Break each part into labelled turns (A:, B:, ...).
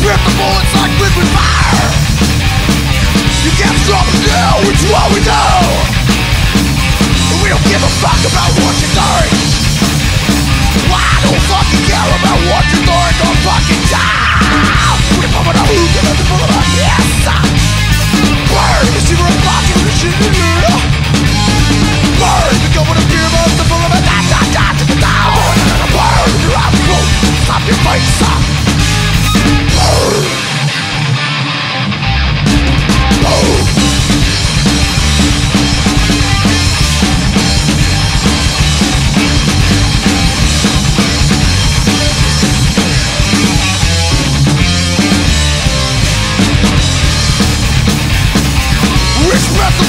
A: Rip the bullets like liquid fire. You can't stop us now, it's what we do. And we don't give a fuck about what you think well, I don't fucking care about what you think or fucking die. We're pumping on a hoop and a bump on a yes Burn, the secret body of the shit Burn, the government of fear, the full of a da da da da da Burn, the rock of roll, stop your face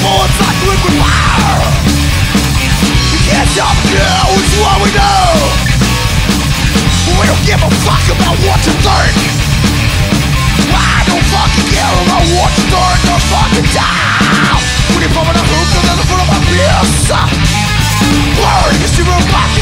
A: full of like liquid fire You can't stop now, it's what we know We don't give a fuck about what you think. I don't fucking care about what you think. Or fucking die. When you're pumping a hoop, another foot of my piss Blurring, you see real black